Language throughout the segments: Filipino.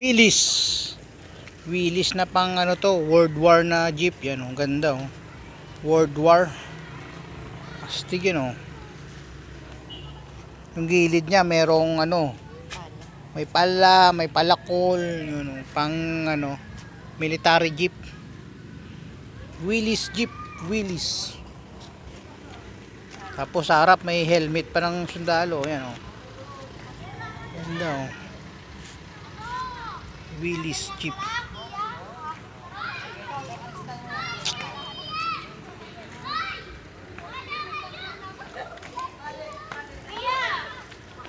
Willis. Willis na pang ano to, World War na jeep. Yan oh, ganda oh. World War. Astig yun oh. Yung gilid niya merong ano, may pala, may palakol, yun oh, pang ano, military jeep. Willis jeep, Willis. Tapos sa harap may helmet pa ng sundalo, yan oh. Ganda oh. Willis Jeep.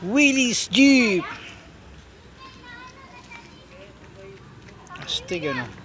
Willis Jeep. Astig ano.